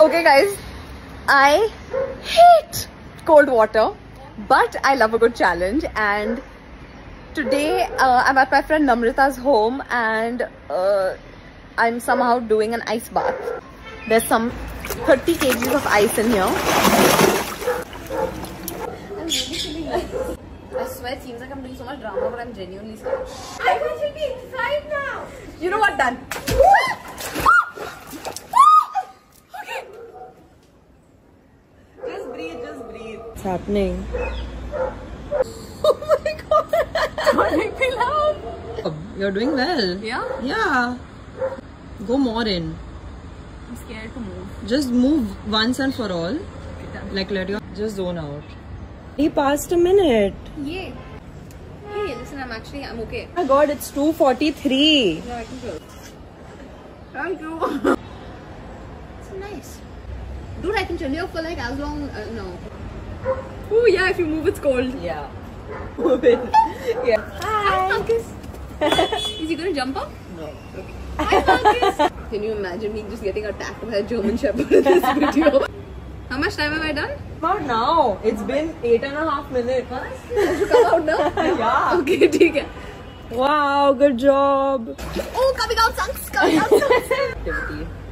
Okay, guys, I hate cold water, but I love a good challenge. And today, uh, I'm at my friend Namrita's home, and uh, I'm somehow doing an ice bath. There's some 30 kgs of ice in here. I'm really feeling nice. I swear it seems like I'm doing so much drama, but I'm genuinely scared. I should be inside now. You know what? Done. okay. Just breathe, just breathe. What's happening? oh my god. Don't make me laugh. You're doing well. Yeah? Yeah. Go more in. I'm scared to move. Just move once and for all. Like let your just zone out. He passed a minute. Yeah. Hey, listen, I'm actually, I'm okay. Oh my god, it's 243. No, I can close. Thank you. it's nice. Dude, I can chill here for like as long, uh, no. Oh yeah, if you move, it's cold. Yeah. Move it. yeah. Hi. Hi Is he gonna jump up? No. Okay. Hi, Can you imagine me just getting attacked by a German Shepherd in this video? How much time have I done? About now. It's been eight and a half minutes. come out now? yeah. Okay, okay. Wow, good job. Oh, coming out sucks. Coming out sucks.